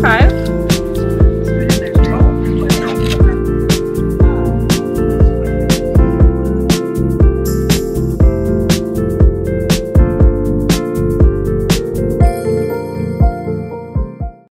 Five.